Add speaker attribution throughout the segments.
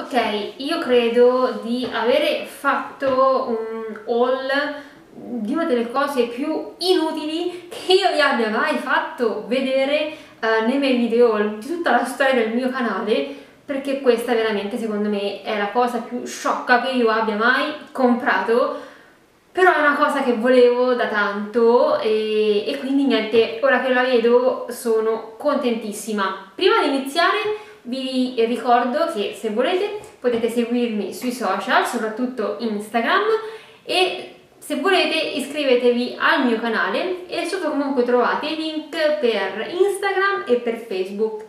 Speaker 1: Ok, io credo di avere fatto un haul di una delle cose più inutili che io vi abbia mai fatto vedere uh, nei miei video di tutta la storia del mio canale perché questa veramente secondo me è la cosa più sciocca che io abbia mai comprato però è una cosa che volevo da tanto e, e quindi niente, ora che la vedo sono contentissima. Prima di iniziare vi ricordo che se volete potete seguirmi sui social, soprattutto Instagram e se volete iscrivetevi al mio canale e sotto comunque trovate i link per Instagram e per Facebook.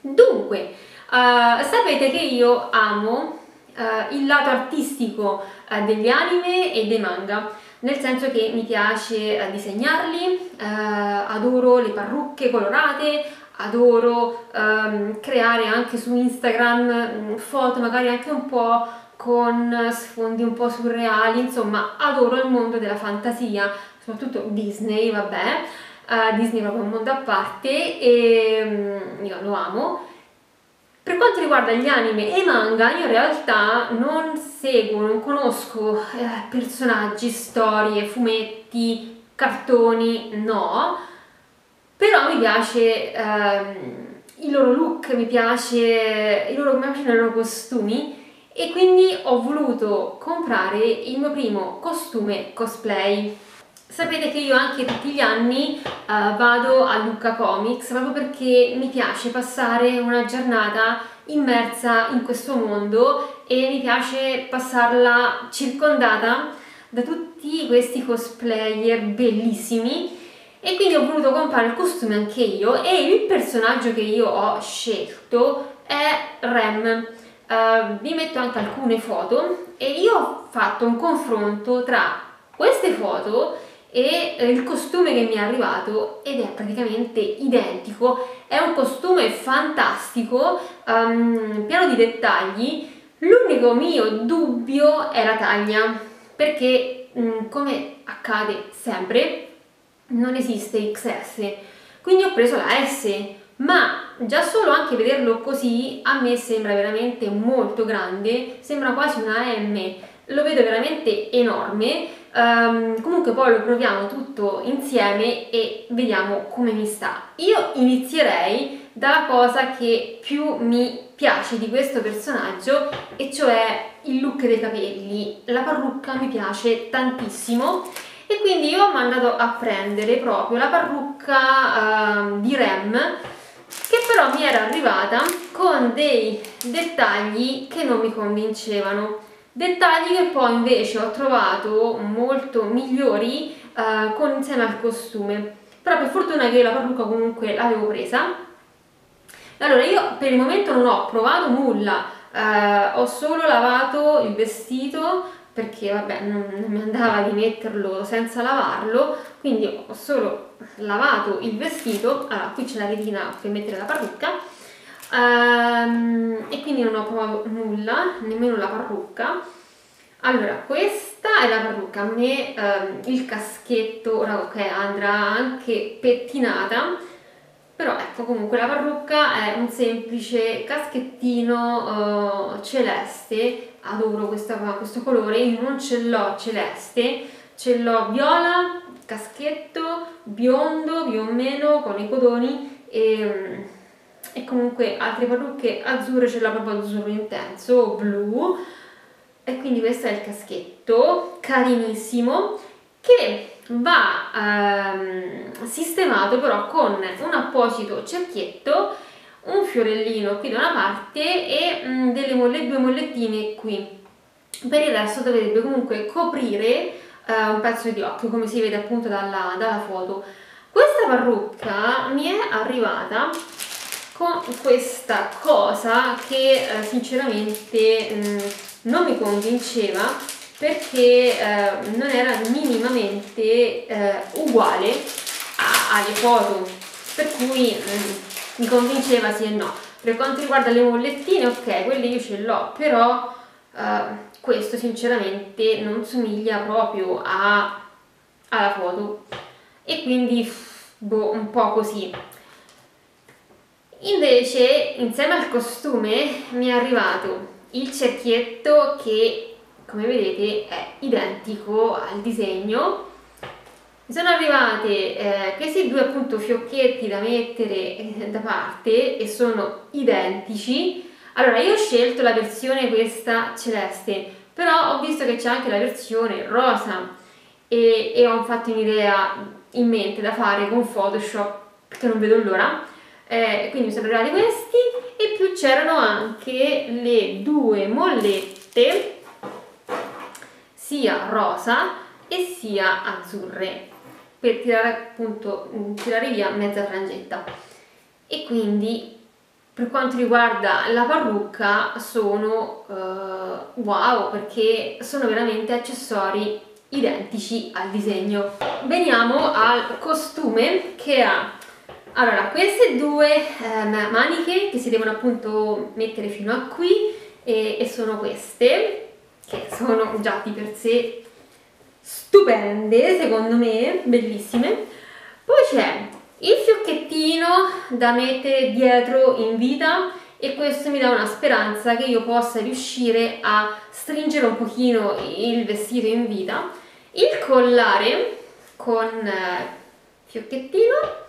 Speaker 1: Dunque, uh, sapete che io amo uh, il lato artistico uh, degli anime e dei manga, nel senso che mi piace disegnarli, adoro le parrucche colorate, adoro um, creare anche su Instagram um, foto magari anche un po' con sfondi un po' surreali, insomma adoro il mondo della fantasia, soprattutto Disney, vabbè, uh, Disney è proprio un mondo a parte e um, io lo amo. Per quanto riguarda gli anime e i manga, io in realtà non seguo, non conosco eh, personaggi, storie, fumetti, cartoni, no, però mi piace ehm, il loro look, mi piace, i loro, mi loro costumi e quindi ho voluto comprare il mio primo costume cosplay. Sapete che io anche tutti gli anni uh, vado a Lucca Comics proprio perché mi piace passare una giornata immersa in questo mondo e mi piace passarla circondata da tutti questi cosplayer bellissimi e quindi ho voluto comprare il costume anche io e il personaggio che io ho scelto è Rem. Uh, vi metto anche alcune foto e io ho fatto un confronto tra queste foto e eh, il costume che mi è arrivato ed è praticamente identico, è un costume fantastico, um, pieno di dettagli, l'unico mio dubbio è la taglia, perché um, come accade sempre non esiste XS, quindi ho preso la S, ma già solo anche vederlo così a me sembra veramente molto grande, sembra quasi una M, lo vedo veramente enorme, Um, comunque poi lo proviamo tutto insieme e vediamo come mi sta. Io inizierei dalla cosa che più mi piace di questo personaggio e cioè il look dei capelli. La parrucca mi piace tantissimo e quindi io ho mandato a prendere proprio la parrucca uh, di Rem che però mi era arrivata con dei dettagli che non mi convincevano Dettagli che poi invece ho trovato molto migliori uh, con, insieme al costume. Però per fortuna che la parrucca comunque l'avevo presa. Allora io per il momento non ho provato nulla, uh, ho solo lavato il vestito perché vabbè non, non mi andava di metterlo senza lavarlo, quindi ho solo lavato il vestito, allora qui c'è la retina per mettere la parrucca, um, e quindi non ho provato nulla, nemmeno la parrucca. Allora, questa è la parrucca, a me um, il caschetto, ora ok, andrà anche pettinata, però ecco comunque la parrucca è un semplice caschettino uh, celeste, adoro questa, questo colore, io non ce l'ho celeste, ce l'ho viola, caschetto, biondo più o meno con i codoni e e comunque altre parrucche azzurre ce l'ha proprio azzurro intenso o blu e quindi questo è il caschetto carinissimo che va ehm, sistemato però con un apposito cerchietto un fiorellino qui da una parte e mh, mm, delle molle, due mollettine qui. Per il resto dovrebbe comunque coprire eh, un pezzo di occhio come si vede appunto dalla, dalla foto. Questa parrucca mi è arrivata con questa cosa che eh, sinceramente mh, mm, non mi convinceva perché eh, non era minimamente uguale alle foto. Per cui mh, mm, mi convinceva sì e no. Per quanto riguarda le mollettine ok quelle io ce l'ho però eh, questo sinceramente non somiglia proprio a, alla foto. E quindi boh, un po' così. Invece, insieme al costume, mi è arrivato il cerchietto che, come vedete, è identico al disegno. Mi sono arrivate eh, questi due appunto fiocchetti da mettere eh, da parte e sono identici. Allora, io ho scelto la versione questa celeste, però ho visto che c'è anche la versione rosa e, e ho fatto un'idea in mente da fare con Photoshop che non vedo l'ora eh, quindi mi sono arrivati questi e più c'erano anche le due mollette sia rosa e sia azzurre per tirare appunto tirare via mezza frangetta. E quindi per quanto riguarda la parrucca sono uh, wow perché sono veramente accessori identici al disegno. Veniamo al costume che ha. Allora, queste due eh, maniche che si devono appunto mettere fino a qui e, e sono queste, che sono già di per sé stupende, secondo me, bellissime. Poi c'è il fiocchettino da mettere dietro in vita e questo mi dà una speranza che io possa riuscire a stringere un pochino il vestito in vita. Il collare con eh, fiocchettino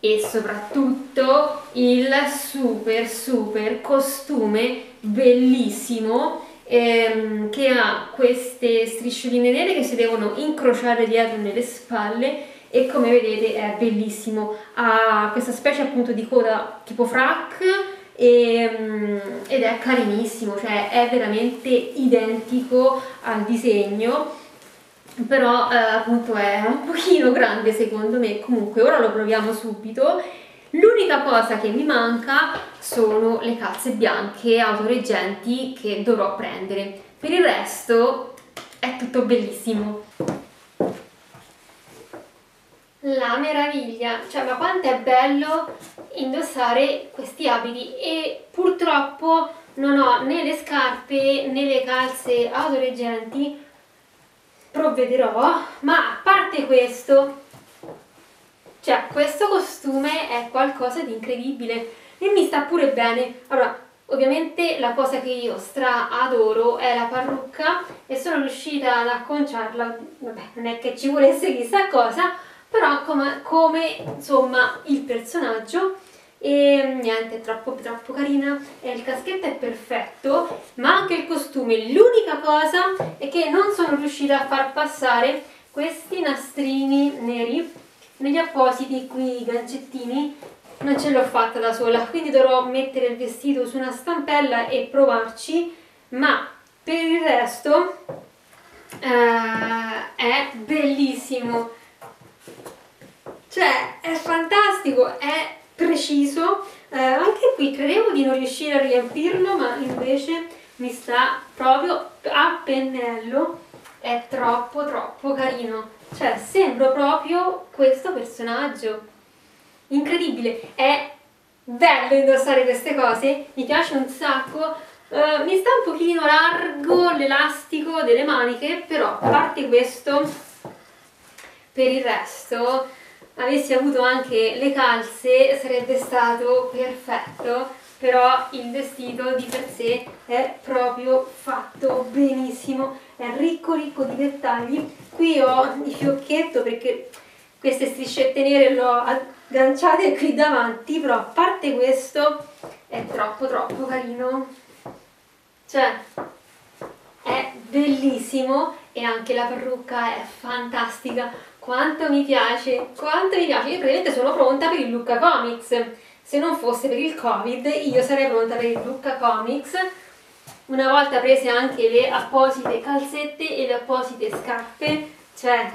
Speaker 1: e soprattutto il super super costume bellissimo ehm, che ha queste striscioline nere che si devono incrociare dietro nelle spalle e come vedete è bellissimo ha questa specie appunto di coda tipo frac e, ehm, ed è carinissimo cioè è veramente identico al disegno però eh, appunto è un pochino grande secondo me, comunque ora lo proviamo subito. L'unica cosa che mi manca sono le calze bianche autoreggenti che dovrò prendere. Per il resto è tutto bellissimo. La meraviglia, cioè ma quanto è bello indossare questi abiti e purtroppo non ho né le scarpe né le calze autoreggenti provvederò, ma a parte questo, cioè questo costume è qualcosa di incredibile e mi sta pure bene. Allora, ovviamente la cosa che io stra adoro è la parrucca e sono riuscita ad acconciarla, vabbè, non è che ci volesse chissà cosa, però come, come insomma il personaggio. E niente, è troppo troppo carina e il caschetto è perfetto ma anche il costume. L'unica cosa è che non sono riuscita a far passare questi nastrini neri negli appositi qui i gancettini non ce l'ho fatta da sola quindi dovrò mettere il vestito su una stampella e provarci ma per il resto eh, è bellissimo. Cioè è fantastico è preciso eh, anche qui credevo di non riuscire a riempirlo ma invece mi sta proprio a pennello è troppo troppo carino cioè sembro proprio questo personaggio. Incredibile. È bello indossare queste cose. Mi piace un sacco. Uh, mi sta un pochino largo l'elastico delle maniche però a parte questo per il resto avessi avuto anche le calze sarebbe stato perfetto però il vestito di per sé è proprio fatto benissimo è ricco ricco di dettagli. Qui ho il fiocchetto perché queste striscette nere le ho agganciate qui davanti però a parte questo è troppo troppo carino. Cioè è bellissimo e anche la parrucca è fantastica quanto mi piace, quanto mi piace. Io praticamente sono pronta per il Lucca Comics. Se non fosse per il Covid, io sarei pronta per il Lucca Comics. Una volta prese anche le apposite calzette e le apposite scarpe, cioè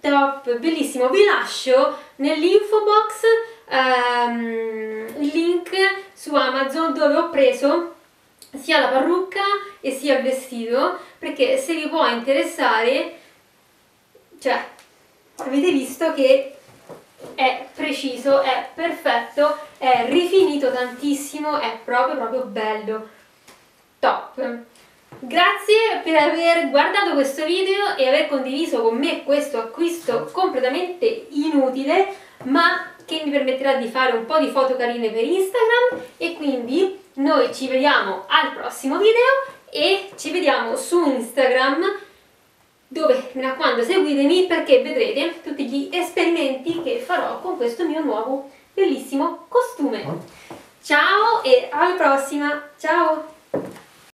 Speaker 1: top, bellissimo. Vi lascio nell'info box um, il link su Amazon dove ho preso sia la parrucca e sia il vestito perché se vi può interessare cioè avete visto che è preciso, è perfetto, è rifinito tantissimo, è proprio proprio bello, top! Grazie per aver guardato questo video e aver condiviso con me questo acquisto completamente inutile, ma che mi permetterà di fare un po' di foto carine per Instagram e quindi noi ci vediamo al prossimo video e ci vediamo su Instagram dove mi raccomando seguitemi perché vedrete tutti gli esperimenti che farò con questo mio nuovo bellissimo costume. Ciao e alla prossima, ciao!